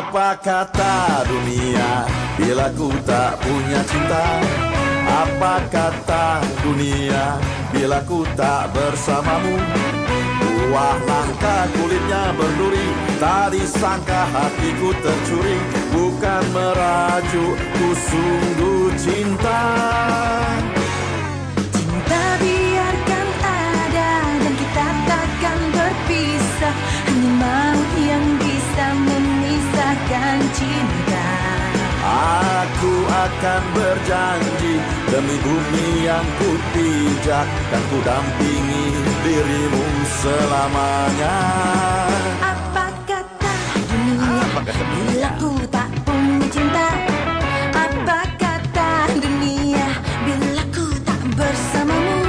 Apa kata dunia bila ku tak punya cinta? Apa kata dunia bila ku tak bersamamu? Buah nangka kulitnya berduri Tak disangka hatiku tercuri Bukan merajuk ku sungguh Cinta cinta. Aku akan berjanji Demi bumi yang ku pijak Dan ku dampingi dirimu selamanya. Apa kata dunia? Apa kata dunia? bila ku tak punya cinta. Apa kata dunia? Bila ku tak bersamamu.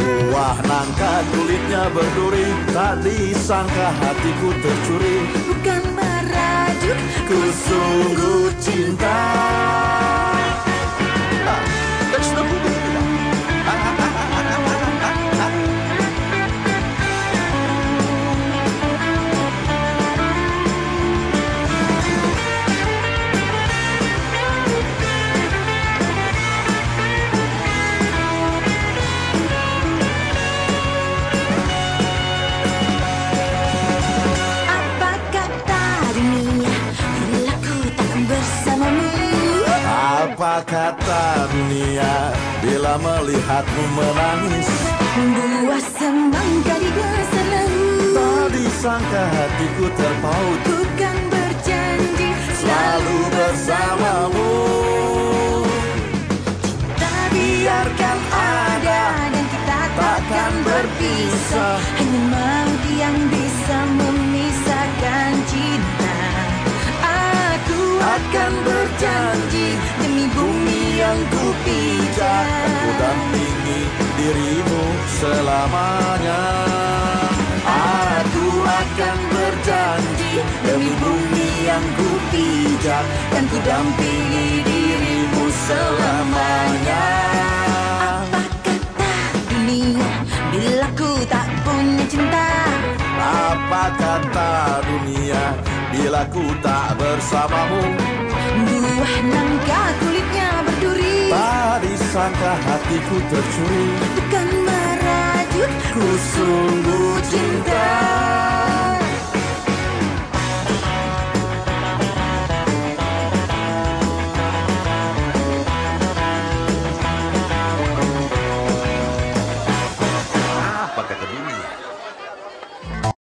Buah nangka kulitnya berduri Tak disangka hatiku tercuri Apa kata dunia bila melihatmu menangis? Membuat semangka di geseru Tak disangka hatiku terpaut. Ku kan berjanji Selalu bersamamu. Tak biarkan ada dan kita takkan berpisah. Hanya maut yang bisa memisahkan cinta. Aku akan berjanji bumi yang ku pijak Ku dampingi dirimu selamanya. Aku akan berjanji Demi bumi yang ku pijak Dan ku dampingi dirimu selamanya. Apa kata dunia bila ku tak punya cinta? Apa kata Bila ku tak bersamamu Buah nangka kulitnya berduri. Tak hatiku tercuri? Bukan merajut Ku sungguh cinta